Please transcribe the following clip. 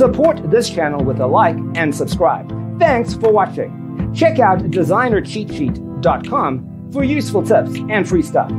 Support this channel with a like and subscribe. Thanks for watching. Check out designercheatsheet.com for useful tips and free stuff.